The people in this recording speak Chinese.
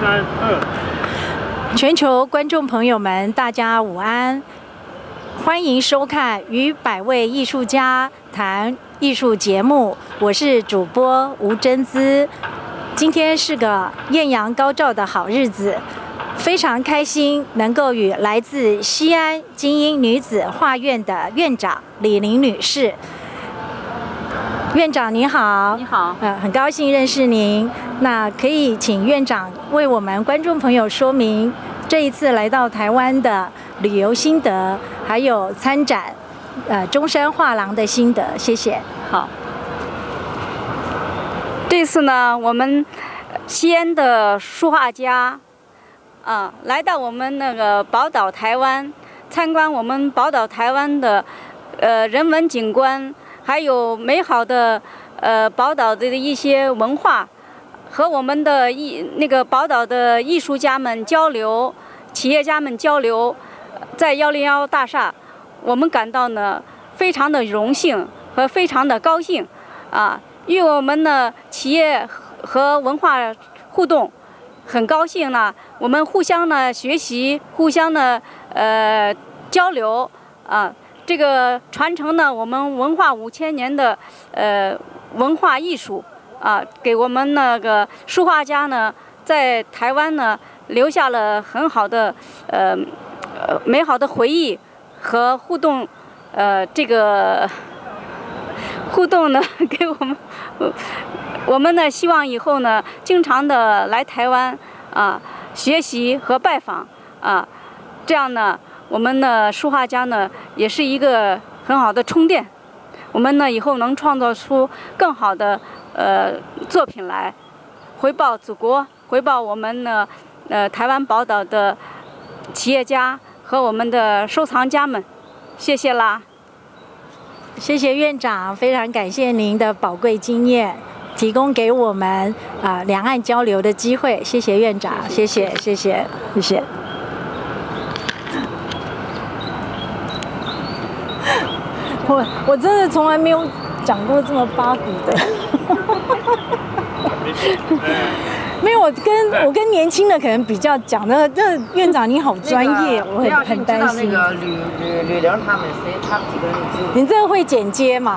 三二，全球观众朋友们，大家午安，欢迎收看《与百位艺术家谈艺术》节目，我是主播吴珍姿。今天是个艳阳高照的好日子，非常开心能够与来自西安精英女子画院的院长李玲女士。院长您好，你好，呃，很高兴认识您。那可以请院长为我们观众朋友说明这一次来到台湾的旅游心得，还有参展呃中山画廊的心得，谢谢。好。这次呢，我们西安的书画家啊，来到我们那个宝岛台湾，参观我们宝岛台湾的呃人文景观。还有美好的呃宝岛的一些文化，和我们的艺那个宝岛的艺术家们交流，企业家们交流，在幺零幺大厦，我们感到呢非常的荣幸和非常的高兴啊，与我们的企业和文化互动，很高兴呢，我们互相呢学习，互相呢呃交流啊。这个传承呢，我们文化五千年的呃文化艺术啊，给我们那个书画家呢，在台湾呢留下了很好的呃呃美好的回忆和互动呃这个互动呢，给我们我们呢希望以后呢经常的来台湾啊学习和拜访啊，这样呢。我们的书画家呢，也是一个很好的充电。我们呢，以后能创造出更好的呃作品来，回报祖国，回报我们呢呃台湾宝岛的企业家和我们的收藏家们。谢谢啦！谢谢院长，非常感谢您的宝贵经验，提供给我们啊两岸交流的机会。谢谢院长，谢谢谢谢谢谢。我我真的从来没有讲过这么八股的，没有我跟我跟年轻的可能比较讲的，这院长你好专业，我很很担心。那个吕吕吕玲他们谁他们几个人？你这个会剪接吗？